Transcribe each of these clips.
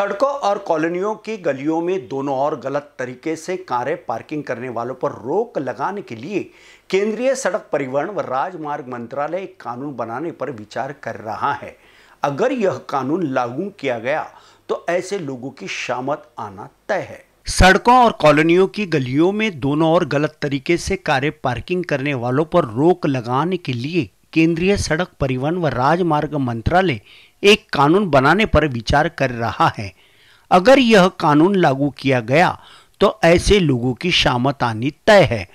सड़कों और कॉलोनियों की गलियों में दोनों ओर गलत तरीके से कारें पार्किंग करने वालों पर रोक लगाने के लिए केंद्रीय सड़क परिवहन व राजमार्ग मंत्रालय एक कानून बनाने पर विचार कर रहा है। अगर यह कानून लागू किया गया तो ऐसे लोगों की शामत आना तय है। सड़कों और कॉलोनियों की गलियों में दोनों ओर गलत तरीके से कारें पार्किंग करने वालों पर रोक लगाने के लिए केंद्रीय सड़क परिवहन व राजमार्ग मंत्रालय एक कानून बनाने पर विचार कर रहा है। अगर यह कानून लागू किया गया तो ऐसे लोगों की शामत आनी तय है।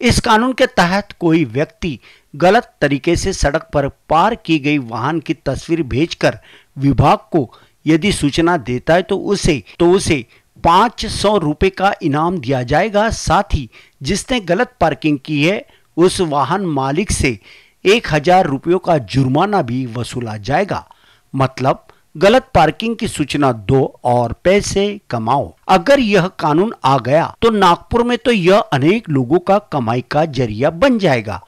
इस कानून के तहत कोई व्यक्ति गलत तरीके से सड़क पर पार की गई वाहन की तस्वीर भेजकर विभाग को यदि सूचना देता है तो उसे तो उसे पाँच सौ रुपए का इनाम दिया जाएगा। साथ ही जिसने गलत पार्किंग की है, उस वाहन मालिक से एक हज़ार रुपयों का जुर्माना भी वसूला जाएगा। मतलब गलत पार्किंग की सूचना दो और पैसे कमाओ। अगर यह कानून आ गया तो नागपुर में तो यह अनेक लोगों का कमाई का ज़रिया बन जाएगा।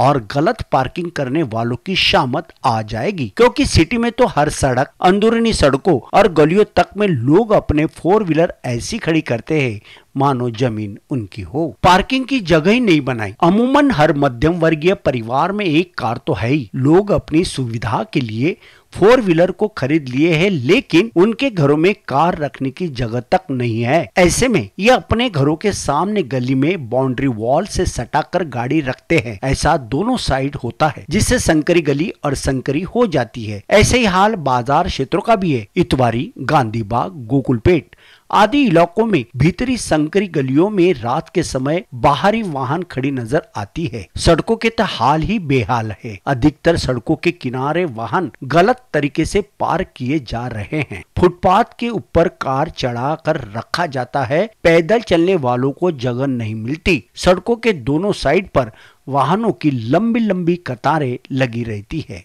और गलत पार्किंग करने वालों की शामत आ जाएगी। क्योंकि सिटी में तो हर सड़क, अंदरूनी सड़कों और गलियों तक में लोग अपने फोर व्हीलर ऐसी खड़ी करते हैं, मानो ज़मीन उनकी हो। पार्किंग की जगह ही नहीं बनाई। अमूमन हर मध्यम वर्गीय परिवार में एक कार तो है ही। लोग अपनी सुविधा के लिए फोर व्हीलर को खरीद लिए हैं, लेकिन उनके घरों में कार रखने की जगह तक नहीं है। ऐसे में ये अपने घरों के सामने गली में बाउंड्री वॉल से सटाकर गाड़ी रखते हैं। ऐसा दोनों साइड होता है, जिससे संकरी गली और संकरी हो जाती है। ऐसे ही हाल बाज़ार क्षेत्रों का भी है। इतवारी, गांधी बाग, गोकुलपेट। आदि इलाकों में भीतरी संकरी गलियों में रात के समय बाहरी वाहन खड़ी नज़र आती है। सड़कों के तो हाल ही बेहाल है। अधिकतर सड़कों के किनारे वाहन गलत तरीके से पार किए जा रहे हैं। फुटपाथ के ऊपर कार चढ़ा कर रखा जाता है। पैदल चलने वालों को जगह नहीं मिलती। सड़कों के दोनों साइड पर वाहनों की लंबी लंबी कतारें लगी रहती है।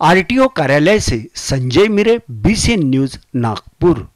आरटीओ कार्यालय से संजय मिरे बीसी न्यूज़ नागपुर।